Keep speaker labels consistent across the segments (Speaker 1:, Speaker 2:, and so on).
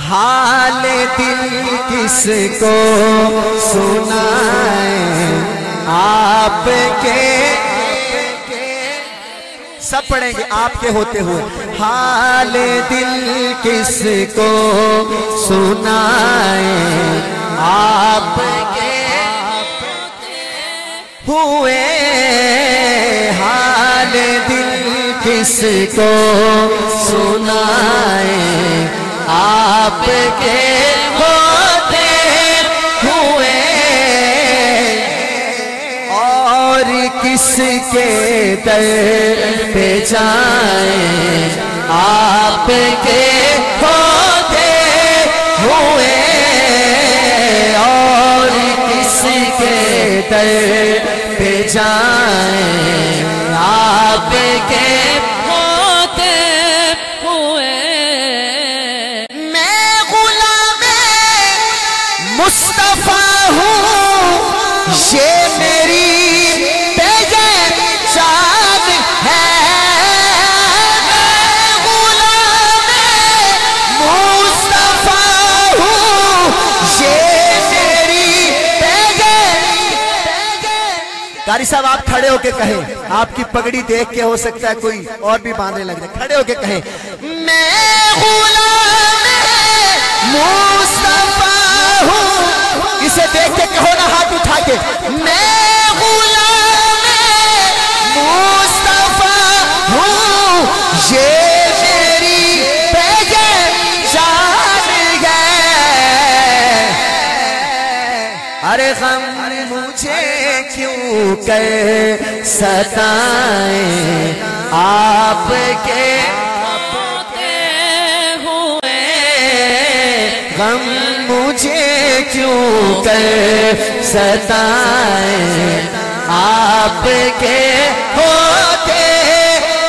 Speaker 1: हाल दिल किसको सुनाए? आपके सब पढ़ेंगे, आपके होते हुए। हाल दिल किसको सुनाए? आपके हुए हाल दिल किसको सुनाए? आपके होते हुए। और किसके दर पे जाए? आपके होते हुए। और किसके दर पे जाए? आपके मुस्तफ़ा हूँ, ये मेरी साहब, आप खड़े होके कहे, आपकी पगड़ी देख के हो सकता है कोई और भी बांधने लग जाए। खड़े होके कहे, मैं के मैं गुलाम मुस्तफ़ा हूँ। ये मेरी पहचान है। अरे गम मुझे क्यों कर सताए? आपके गम मुझे क्यों कर सताए? आपके होते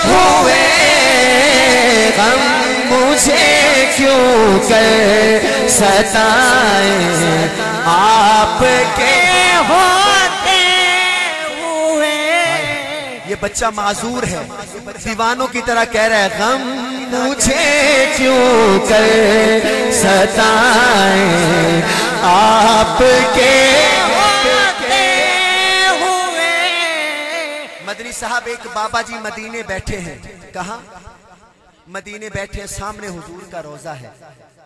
Speaker 1: हुए गम मुझे क्यों कर सताए? आपके होते हुए ये बच्चा माजूर है। दीवानों की तरह कह रहा है, गम मुझे क्यों कर सताए। आपके मदनी साहब, एक बाबा जी मदीने बैठे हैं। कहा? मदीने बैठे सामने हुजूर का रोजा है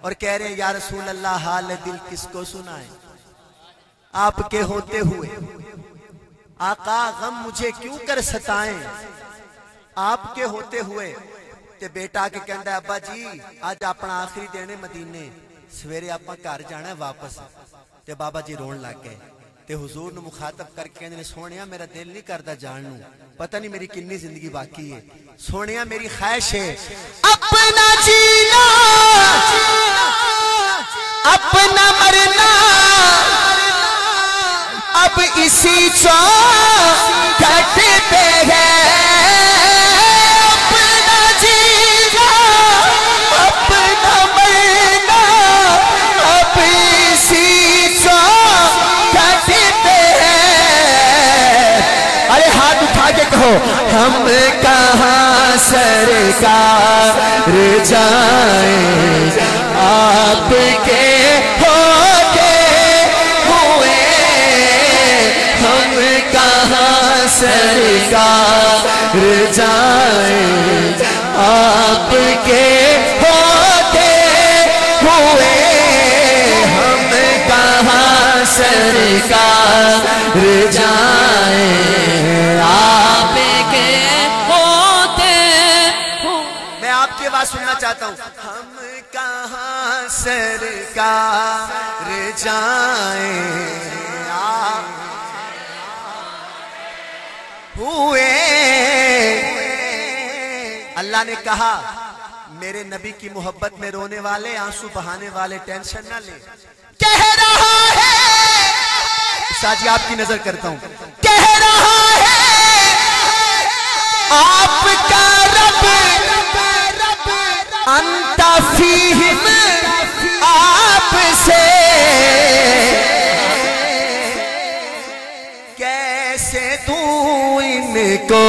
Speaker 1: और कह रहे हैं, या रसूल अल्लाह हाल दिल किसको सुनाए? आपके होते हुए। आका, गम मुझे क्यों कर सताएँ? आपके होते हुए। ਤੇ ਬੇਟਾ ਆ ਕੇ ਕਹਿੰਦਾ ਹੈ, ਅੱਬਾ ਜੀ ਅੱਜ ਆਪਣਾ ਆਖਰੀ ਦਿਨ ਹੈ ਮਦੀਨੇ ਸਵੇਰੇ ਆਪਾਂ ਘਰ ਜਾਣਾ ਹੈ ਵਾਪਸ ਤੇ ਬਾਬਾ ਜੀ ਰੋਣ ਲੱਗ ਗਏ ਤੇ ਹਜ਼ੂਰ ਨੂੰ ਮੁਖਾਤਬ ਕਰਕੇ ਕਹਿੰਦੇ ਨੇ ਸੋਹਣਿਆ ਮੇਰਾ ਦਿਲ ਨਹੀਂ ਕਰਦਾ ਜਾਣ ਨੂੰ ਪਤਾ ਨਹੀਂ ਮੇਰੀ ਕਿੰਨੀ ਜ਼ਿੰਦਗੀ ਬਾਕੀ ਹੈ ਸੋਹਣਿਆ ਮੇਰੀ ख्वाहिश है अपना जीना अपना मरना अब इसी चौखट हम कहाँ, सरकार जाए। आपके होते हुए। हम कहाँ, सरकार जाए। आपके होते हुए। हम कहाँ, सरकार
Speaker 2: आपकी
Speaker 1: आवाज़ सुनना चाहता हूँ। हम कहाँ सरकार जाए? हुए। अल्लाह ने कहा, मेरे नबी की मोहब्बत में रोने वाले, आँसू बहाने वाले टेंशन ना ले। कह रहा है। साजी आपकी नज़र करता हूँ। फीहिम आपसे। कैसे तू इनको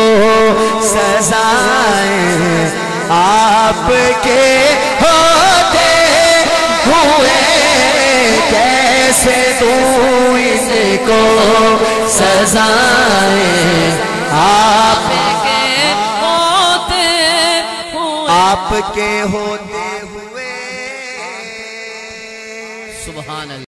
Speaker 1: सजाए? आपके होते हुए कैसे तू इनको सजाए? आपके होते हुए।
Speaker 2: आपके होते